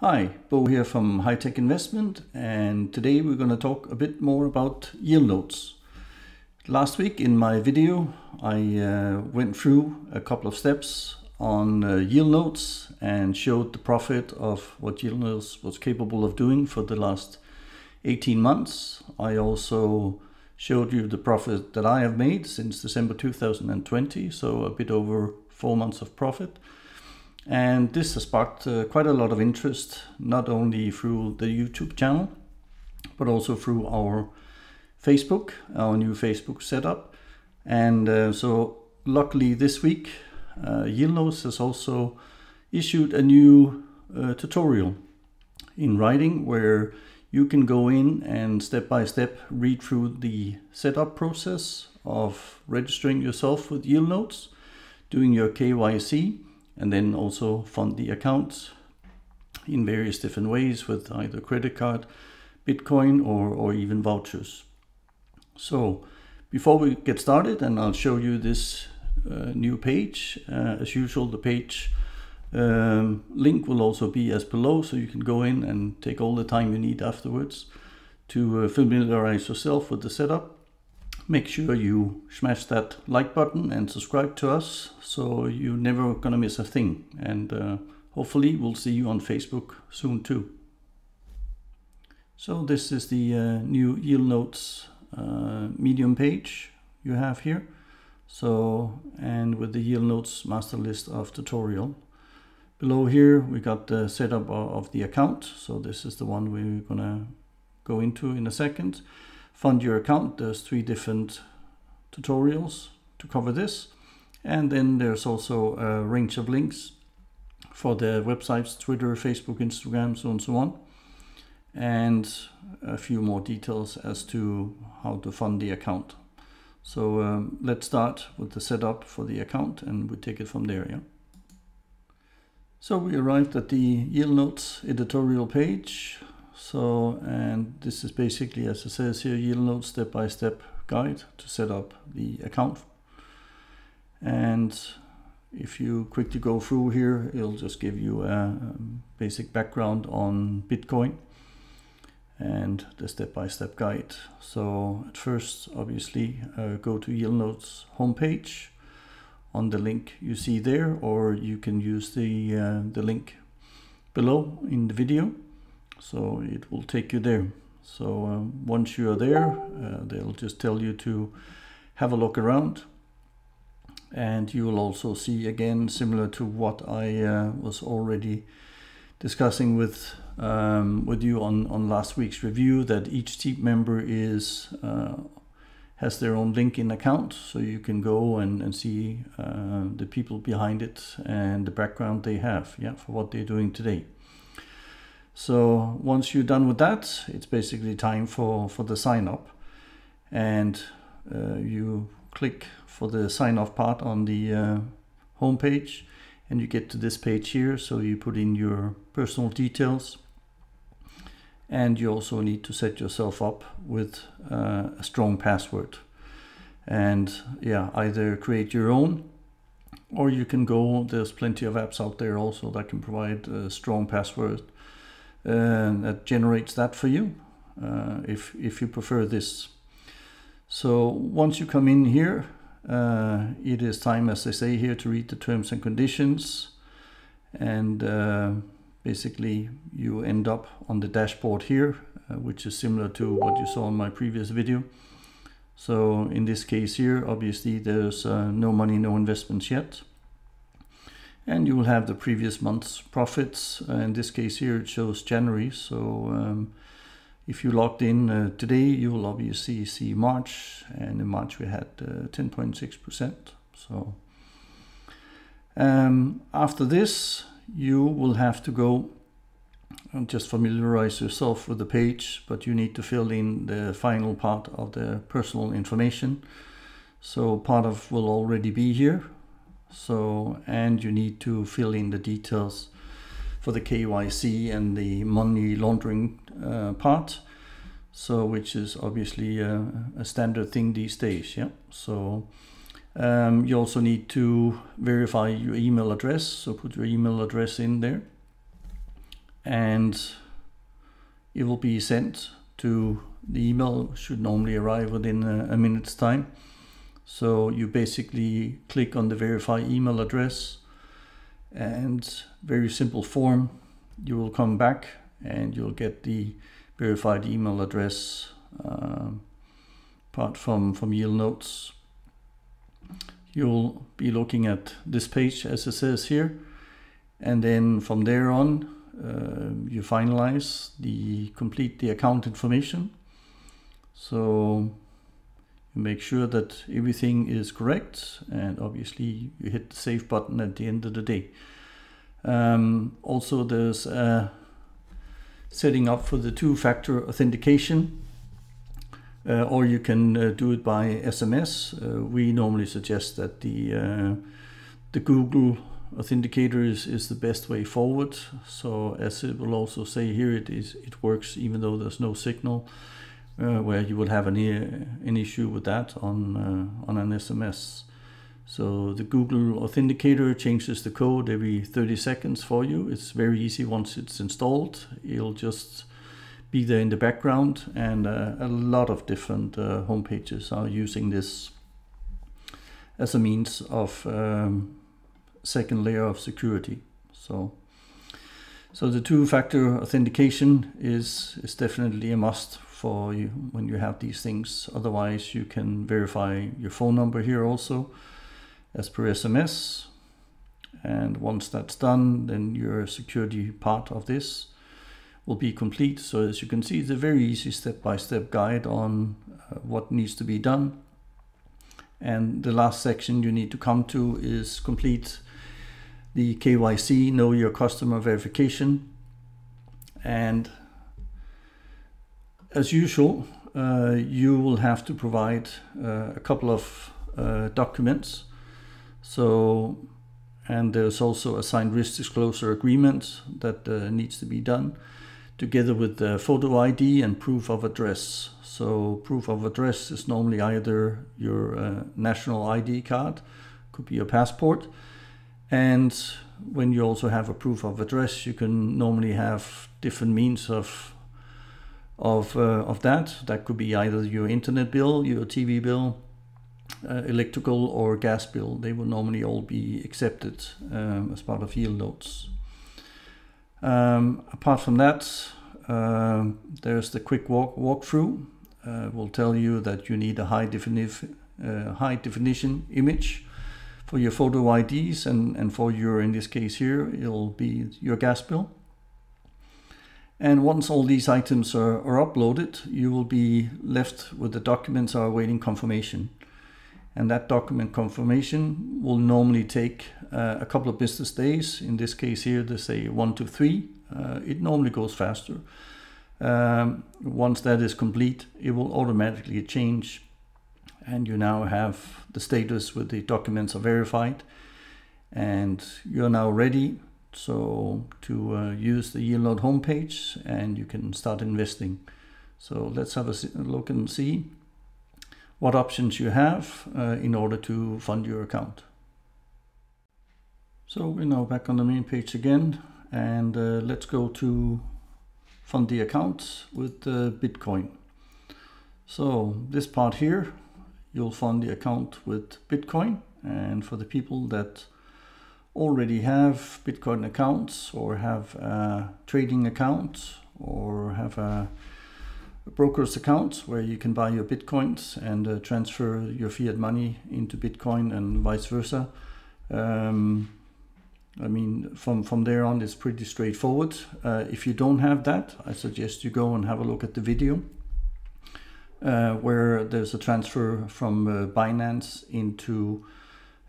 Hi, Bo here from Hi-Tech Investment, and today we're going to talk a bit more about yield nodes. Last week in my video, I uh, went through a couple of steps on uh, yield nodes and showed the profit of what yield nodes was capable of doing for the last 18 months. I also showed you the profit that I have made since December 2020, so a bit over four months of profit. And this has sparked uh, quite a lot of interest, not only through the YouTube channel, but also through our Facebook, our new Facebook setup. And uh, so, luckily, this week, uh, Nodes has also issued a new uh, tutorial in writing where you can go in and step by step read through the setup process of registering yourself with Yield Nodes, doing your KYC and then also fund the accounts in various different ways with either credit card, Bitcoin, or, or even vouchers. So before we get started, and I'll show you this uh, new page, uh, as usual, the page um, link will also be as below, so you can go in and take all the time you need afterwards to uh, familiarize yourself with the setup make sure you smash that like button and subscribe to us so you're never gonna miss a thing and uh, hopefully we'll see you on Facebook soon too. So this is the uh, new Yield Nodes uh, Medium page you have here. So and with the Yield Nodes master list of tutorial. Below here we got the setup of the account. So this is the one we're gonna go into in a second fund your account. There's three different tutorials to cover this. And then there's also a range of links for the websites, Twitter, Facebook, Instagram, so on and so on. And a few more details as to how to fund the account. So um, let's start with the setup for the account and we take it from there. Yeah. So we arrived at the Yield Nodes editorial page. So, and this is basically, as it says here, yield node step-by-step guide to set up the account. And if you quickly go through here, it'll just give you a basic background on Bitcoin and the step-by-step -step guide. So at first, obviously, uh, go to Yield Nodes homepage on the link you see there, or you can use the, uh, the link below in the video so it will take you there. So um, once you are there uh, they'll just tell you to have a look around. And you will also see again similar to what I uh, was already discussing with um, with you on on last week's review that each team member is uh, has their own LinkedIn account. So you can go and, and see uh, the people behind it and the background they have yeah for what they're doing today so once you're done with that, it's basically time for, for the sign up. And uh, you click for the sign off part on the uh, home page and you get to this page here. So you put in your personal details and you also need to set yourself up with uh, a strong password. And yeah, either create your own or you can go, there's plenty of apps out there also that can provide a strong password uh, that generates that for you uh, if, if you prefer this. So once you come in here, uh, it is time, as I say here, to read the terms and conditions. And uh, basically you end up on the dashboard here, uh, which is similar to what you saw in my previous video. So in this case here, obviously there's uh, no money, no investments yet and you will have the previous month's profits. Uh, in this case here, it shows January. So um, if you logged in uh, today, you will obviously see March, and in March we had 10.6%. Uh, so um, after this, you will have to go and just familiarize yourself with the page, but you need to fill in the final part of the personal information. So part of will already be here so, and you need to fill in the details for the KYC and the money laundering uh, part. So, which is obviously a, a, standard thing these days. Yeah. So, um, you also need to verify your email address. So, put your email address in there. and it will be sent to the email should normally arrive within a, a minute's time. So you basically click on the verify email address and very simple form. You will come back and you'll get the verified email address uh, part from, from Yield Nodes. You'll be looking at this page as it says here and then from there on uh, you finalize the complete the account information so make sure that everything is correct and obviously you hit the save button at the end of the day um, also there's a setting up for the two-factor authentication uh, or you can uh, do it by SMS. Uh, we normally suggest that the uh, the Google authenticator is, is the best way forward. So as it will also say here, it is it works even though there's no signal, uh, where you would have any an issue with that on uh, on an SMS. So the Google Authenticator changes the code every 30 seconds for you. It's very easy once it's installed. It'll just be there in the background and uh, a lot of different uh, home pages are using this as a means of um, second layer of security. So, so the two-factor authentication is is definitely a must for you when you have these things. Otherwise, you can verify your phone number here also as per SMS. And once that's done, then your security part of this will be complete. So as you can see, it's a very easy step-by-step -step guide on uh, what needs to be done. And the last section you need to come to is complete the KYC, Know Your Customer Verification. And as usual, uh, you will have to provide uh, a couple of uh, documents. So, and there's also a signed risk disclosure agreement that uh, needs to be done together with the photo ID and proof of address. So proof of address is normally either your uh, national ID card, could be your passport, and when you also have a proof of address, you can normally have different means of of uh, of that. That could be either your internet bill, your TV bill, uh, electrical or gas bill. They will normally all be accepted um, as part of yield nodes. Um, apart from that, uh, there's the quick walk walkthrough. Uh, will tell you that you need a high definition uh, high definition image for your photo IDs and, and for your, in this case here, it'll be your gas bill. And once all these items are, are uploaded, you will be left with the documents are awaiting confirmation. And that document confirmation will normally take uh, a couple of business days. In this case here, they say one to three. Uh, it normally goes faster. Um, once that is complete, it will automatically change and you now have the status with the documents are verified and you're now ready so to uh, use the YieldNode homepage and you can start investing. So let's have a look and see what options you have uh, in order to fund your account. So we're now back on the main page again and uh, let's go to fund the account with uh, Bitcoin. So this part here you'll fund the account with Bitcoin. And for the people that already have Bitcoin accounts or have a trading account or have a, broker's account where you can buy your Bitcoins and uh, transfer your fiat money into Bitcoin and vice versa. Um, I mean, from, from there on, it's pretty straightforward. Uh, if you don't have that, I suggest you go and have a look at the video uh, where there's a transfer from uh, Binance into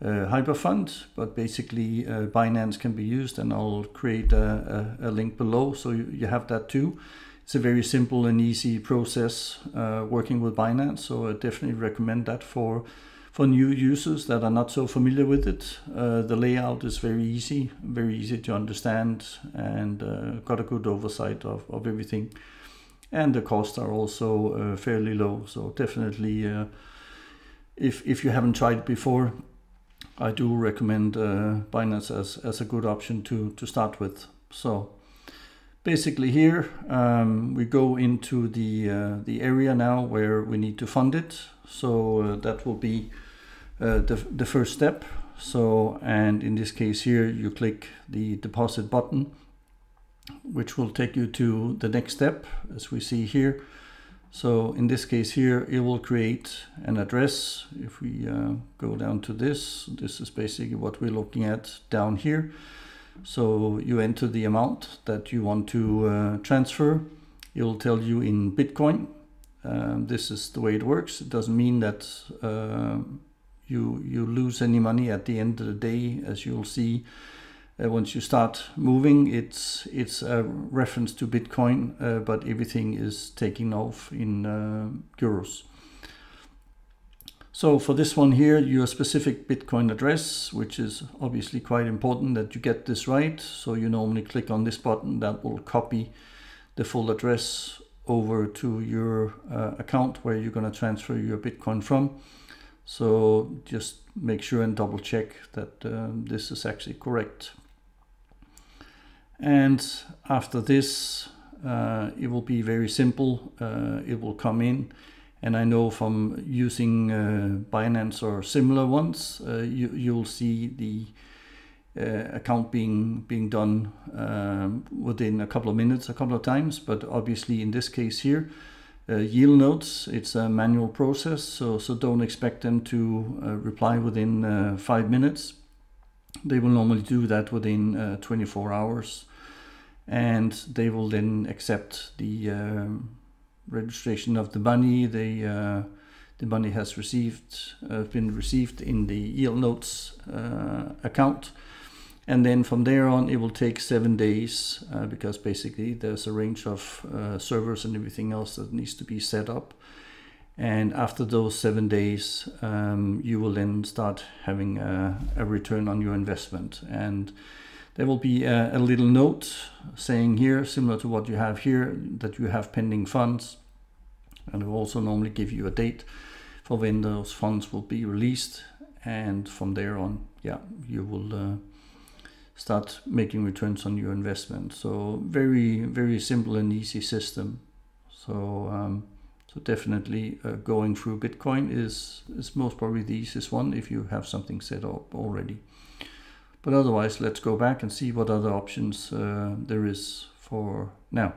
uh, Hyperfund, but basically uh, Binance can be used and I'll create a, a, a link below so you, you, have that too. It's a very simple and easy process uh, working with Binance, so I definitely recommend that for for new users that are not so familiar with it. Uh, the layout is very easy, very easy to understand and got a good oversight of, of everything and the costs are also uh, fairly low. So definitely, uh, if if you haven't tried before, I do recommend uh, Binance as as a good option to to start with. So basically here um, we go into the uh, the area now where we need to fund it so uh, that will be uh, the, the first step so and in this case here you click the deposit button which will take you to the next step as we see here so in this case here it will create an address if we uh, go down to this this is basically what we're looking at down here so you enter the amount that you want to uh, transfer. It will tell you in Bitcoin. Um, this is the way it works. It doesn't mean that uh, you you lose any money at the end of the day, as you'll see. Uh, once you start moving, it's it's a reference to Bitcoin, uh, but everything is taking off in uh, euros. So for this one here, your specific Bitcoin address, which is obviously quite important that you get this right. So you normally click on this button that will copy the full address over to your uh, account where you're going to transfer your Bitcoin from. So just make sure and double check that um, this is actually correct. And after this, uh, it will be very simple. Uh, it will come in and I know from using uh, Binance or similar ones, uh, you, you'll see the uh, account being being done um, within a couple of minutes, a couple of times. But obviously, in this case here, uh, yield nodes, it's a manual process, so so don't expect them to reply within five minutes. They will normally do that within 24 hours, and they will then accept the um, registration of the money. The uh, the money has received uh, been received in the yield nodes uh, account, and then from there on it will take seven days uh, because basically there's a range of uh, servers and everything else that needs to be set up. And after those seven days, um, you will then start having a, a, return on your investment. And there will be a, a, little note saying here, similar to what you have here, that you have pending funds. And it will also normally give you a date for when those funds will be released. And from there on yeah you will uh, start making returns on your investment. So very very simple and easy system. So um, so definitely uh, going through Bitcoin is is most probably the easiest one if you have something set up already but otherwise let's go back and see what other options uh, there is for now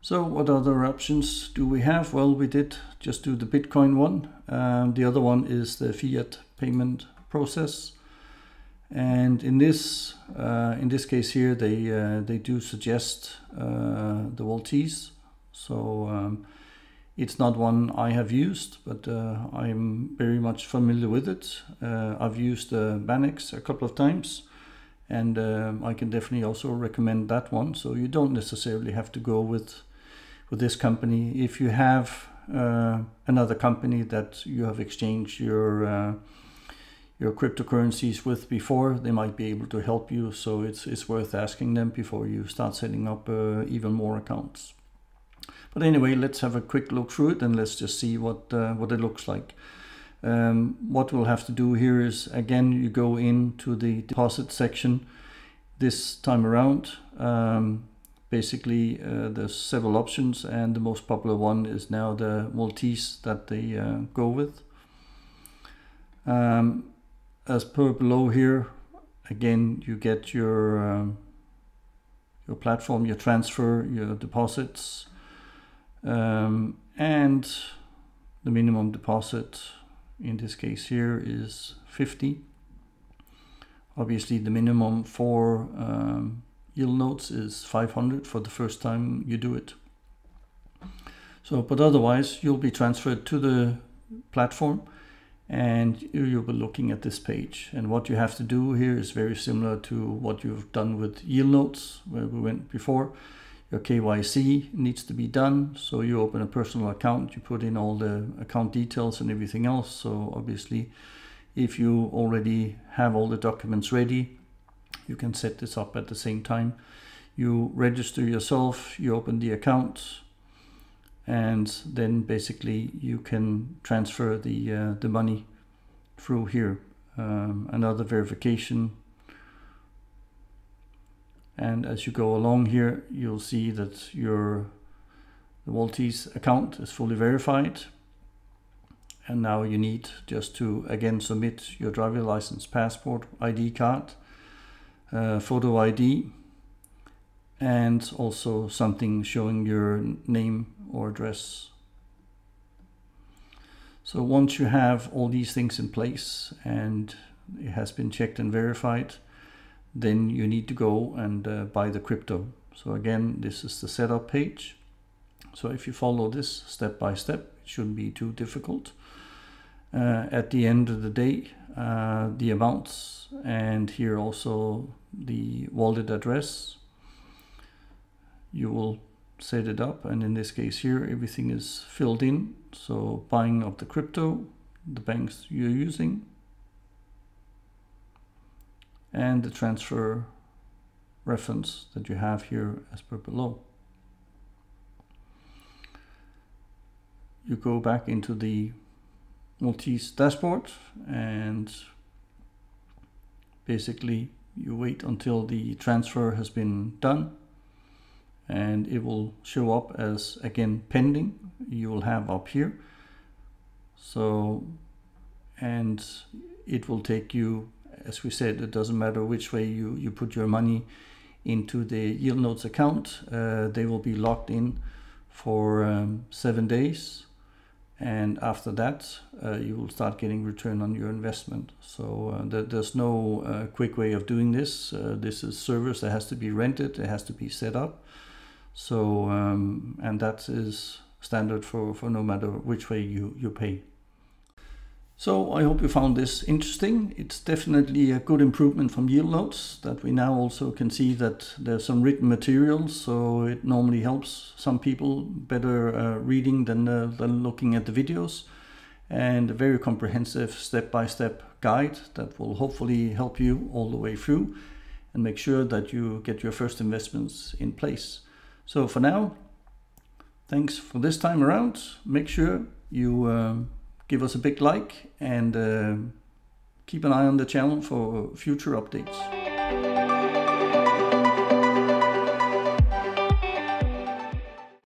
so what other options do we have? Well, we did just do the Bitcoin one. Um, the other one is the fiat payment process. And in this uh, in this case here, they uh, they do suggest uh, the Maltese. So um, it's not one I have used, but uh, I'm very much familiar with it. Uh, I've used uh, Banex a couple of times, and um, I can definitely also recommend that one. So you don't necessarily have to go with with this company. If you have uh, another company that you have exchanged your uh, your cryptocurrencies with before, they might be able to help you. So it's it's worth asking them before you start setting up uh, even more accounts. But anyway, let's have a quick look through it and let's just see what uh, what it looks like. Um, what we'll have to do here is again you go into the deposit section this time around. Um, basically uh, there's several options and the most popular one is now the Maltese that they uh, go with. Um, as per below here, again you get your um, your platform, your transfer, your deposits, um, and the minimum deposit in this case here is 50. Obviously the minimum for um, yield nodes is 500 for the first time you do it. So, but otherwise you'll be transferred to the platform and you'll be looking at this page. And what you have to do here is very similar to what you've done with yield nodes where we went before. Your KYC needs to be done. So you open a personal account, you put in all the account details and everything else. So obviously if you already have all the documents ready, you can set this up at the same time. You register yourself, you open the account, and then basically you can transfer the, uh, the money through here. Um, another verification. And as you go along here, you'll see that your the account is fully verified. And now you need just to again submit your driver license, passport, ID card, uh, photo ID, and also something showing your name or address. So once you have all these things in place and it has been checked and verified, then you need to go and uh, buy the crypto. So again, this is the setup page. So if you follow this step by step, it shouldn't be too difficult. Uh, at the end of the day, uh, the amounts and here also the wallet address. You will set it up and in this case here everything is filled in. So buying of the crypto, the banks you're using, and the transfer reference that you have here as per below. You go back into the Maltese dashboard and basically you wait until the transfer has been done and it will show up as again pending you will have up here so and it will take you as we said, it doesn't matter which way you, you put your money into the yield nodes account. Uh, they will be locked in for um, seven days. And after that, uh, you will start getting return on your investment. So uh, there, there's no uh, quick way of doing this. Uh, this is service that has to be rented. It has to be set up. So, um, and that is standard for, for no matter which way you, you pay. So I hope you found this interesting. It's definitely a good improvement from yield nodes that we now also can see that there's some written materials. So it normally helps some people better uh, reading than, uh, than looking at the videos and a very comprehensive step-by-step -step guide that will hopefully help you all the way through and make sure that you get your first investments in place. So for now, thanks for this time around. Make sure you um, give us a big like and uh, keep an eye on the channel for future updates.